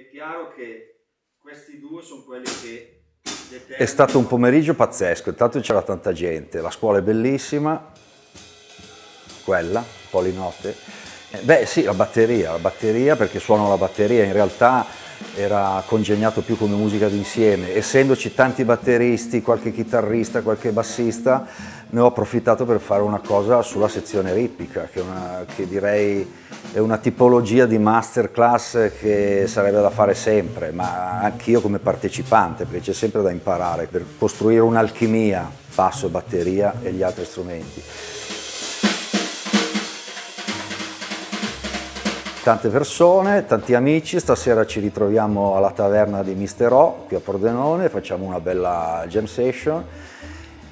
è chiaro che questi due sono quelli che è stato un pomeriggio pazzesco, intanto c'era tanta gente, la scuola è bellissima, quella, polinote. Eh, beh sì, la batteria, la batteria perché suono la batteria, in realtà era congegnato più come musica d'insieme, essendoci tanti batteristi, qualche chitarrista, qualche bassista, ne ho approfittato per fare una cosa sulla sezione ritmica, che, una, che direi è una tipologia di masterclass che sarebbe da fare sempre, ma anch'io come partecipante, perché c'è sempre da imparare per costruire un'alchimia, basso, batteria e gli altri strumenti. Tante persone, tanti amici, stasera ci ritroviamo alla taverna di Mister O, qui a Pordenone, facciamo una bella jam session.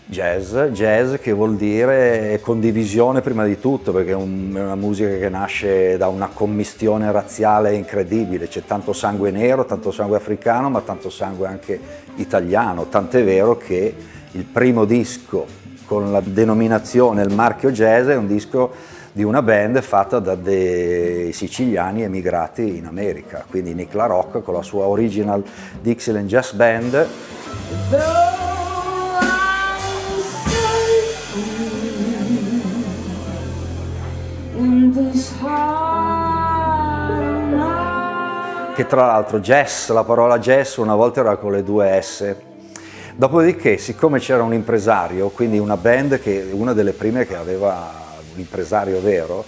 Jazz, jazz che vuol dire condivisione prima di tutto, perché è, un, è, una musica che nasce da una commistione razziale incredibile, c'è tanto sangue nero, tanto sangue africano, ma tanto sangue anche italiano, tant'è vero che il primo disco con la denominazione, il marchio jazz, è un disco di una band fatta da dei siciliani emigrati in America, quindi Nick La Rock con la sua original Dixieland Jazz Band. Che tra l'altro jazz, la parola jazz una volta era con le due S. Dopodiché, siccome c'era un impresario, quindi una band che una delle prime che aveva un impresario vero,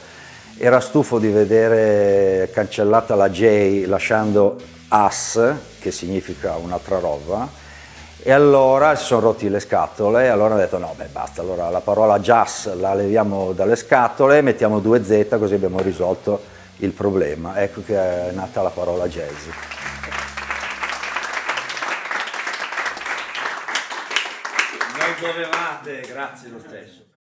era stufo di vedere cancellata la J lasciando As, che significa un'altra roba, e allora si sono rotti le scatole e allora hanno detto no, beh basta, allora la parola jazz la leviamo dalle scatole, mettiamo due Z così abbiamo risolto il problema. Ecco che è nata la parola jazz. Non dovevate, grazie lo stesso.